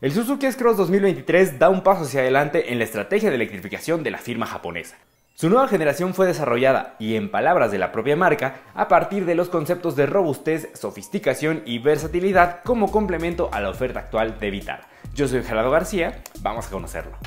El Suzuki S-Cross 2023 da un paso hacia adelante en la estrategia de electrificación de la firma japonesa. Su nueva generación fue desarrollada, y en palabras de la propia marca, a partir de los conceptos de robustez, sofisticación y versatilidad como complemento a la oferta actual de Vitara. Yo soy Gerardo García, vamos a conocerlo.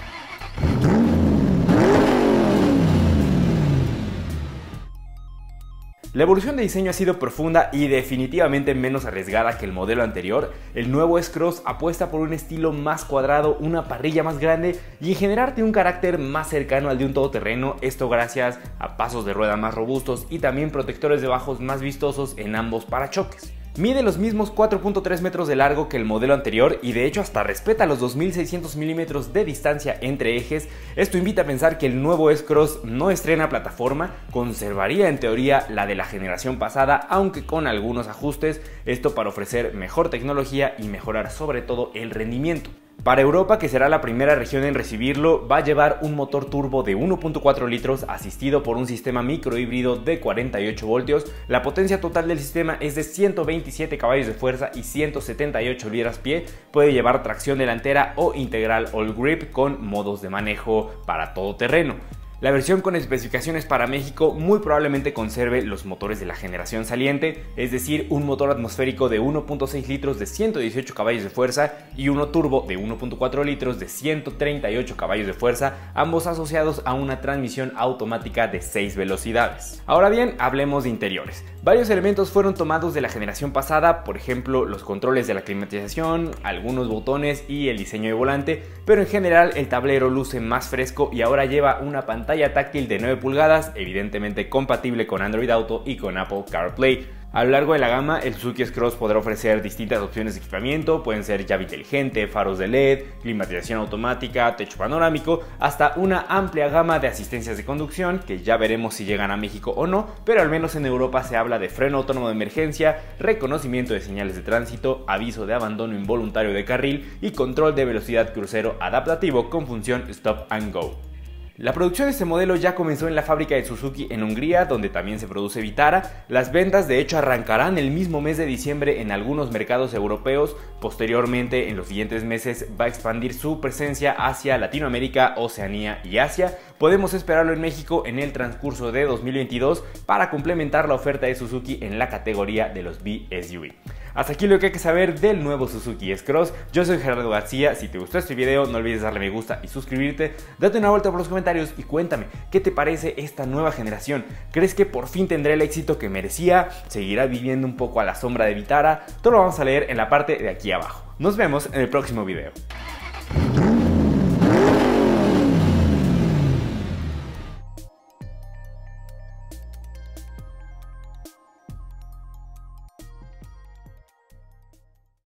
La evolución de diseño ha sido profunda y definitivamente menos arriesgada que el modelo anterior. El nuevo S-Cross apuesta por un estilo más cuadrado, una parrilla más grande y en generarte un carácter más cercano al de un todoterreno, esto gracias a pasos de rueda más robustos y también protectores de bajos más vistosos en ambos parachoques. Mide los mismos 4.3 metros de largo que el modelo anterior y de hecho hasta respeta los 2600 milímetros de distancia entre ejes. Esto invita a pensar que el nuevo S-Cross no estrena plataforma, conservaría en teoría la de la generación pasada, aunque con algunos ajustes, esto para ofrecer mejor tecnología y mejorar sobre todo el rendimiento. Para Europa, que será la primera región en recibirlo, va a llevar un motor turbo de 1.4 litros asistido por un sistema microhíbrido de 48 voltios. La potencia total del sistema es de 127 caballos de fuerza y 178 libras-pie. Puede llevar tracción delantera o integral all grip con modos de manejo para todo terreno. La versión con especificaciones para México muy probablemente conserve los motores de la generación saliente, es decir, un motor atmosférico de 1.6 litros de 118 caballos de fuerza y uno turbo de 1.4 litros de 138 caballos de fuerza, ambos asociados a una transmisión automática de 6 velocidades. Ahora bien, hablemos de interiores. Varios elementos fueron tomados de la generación pasada, por ejemplo, los controles de la climatización, algunos botones y el diseño de volante, pero en general el tablero luce más fresco y ahora lleva una pantalla táctil de 9 pulgadas, evidentemente compatible con Android Auto y con Apple CarPlay. A lo largo de la gama, el Suzuki S-Cross podrá ofrecer distintas opciones de equipamiento, pueden ser llave inteligente, faros de LED, climatización automática, techo panorámico, hasta una amplia gama de asistencias de conducción, que ya veremos si llegan a México o no, pero al menos en Europa se habla de freno autónomo de emergencia, reconocimiento de señales de tránsito, aviso de abandono involuntario de carril y control de velocidad crucero adaptativo con función Stop and Go. La producción de este modelo ya comenzó en la fábrica de Suzuki en Hungría, donde también se produce Vitara. Las ventas de hecho arrancarán el mismo mes de diciembre en algunos mercados europeos. Posteriormente, en los siguientes meses, va a expandir su presencia hacia Latinoamérica, Oceanía y Asia. Podemos esperarlo en México en el transcurso de 2022 para complementar la oferta de Suzuki en la categoría de los B-SUV. Hasta aquí lo que hay que saber del nuevo Suzuki S-Cross. Yo soy Gerardo García. Si te gustó este video, no olvides darle me gusta y suscribirte. Date una vuelta por los comentarios y cuéntame qué te parece esta nueva generación. ¿Crees que por fin tendrá el éxito que merecía? ¿Seguirá viviendo un poco a la sombra de Vitara? Todo lo vamos a leer en la parte de aquí abajo. Nos vemos en el próximo video.